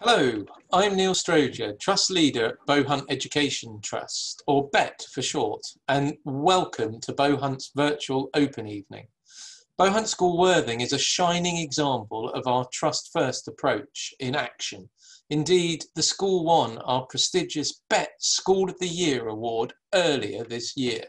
Hello, I'm Neil Strowger, Trust Leader at Bohunt Education Trust, or BET for short, and welcome to Bohunt's virtual open evening. Bohunt School Worthing is a shining example of our Trust First approach in action. Indeed, the school won our prestigious BET School of the Year award earlier this year.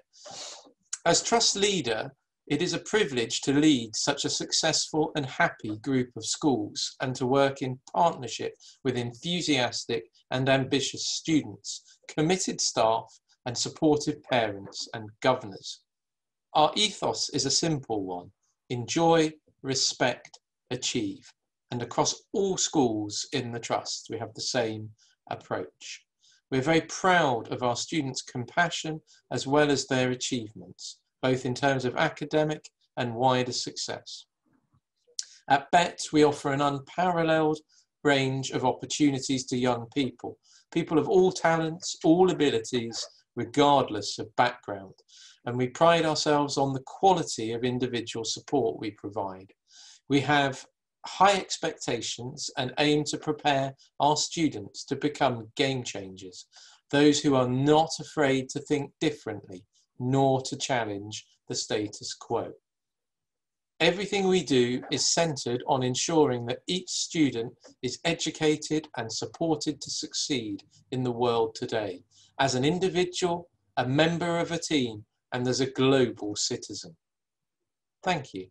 As Trust Leader, it is a privilege to lead such a successful and happy group of schools and to work in partnership with enthusiastic and ambitious students, committed staff, and supportive parents and governors. Our ethos is a simple one enjoy, respect, achieve. And across all schools in the Trust, we have the same approach. We're very proud of our students' compassion as well as their achievements both in terms of academic and wider success. At BET, we offer an unparalleled range of opportunities to young people, people of all talents, all abilities, regardless of background. And we pride ourselves on the quality of individual support we provide. We have high expectations and aim to prepare our students to become game changers, those who are not afraid to think differently nor to challenge the status quo. Everything we do is centered on ensuring that each student is educated and supported to succeed in the world today as an individual, a member of a team, and as a global citizen. Thank you.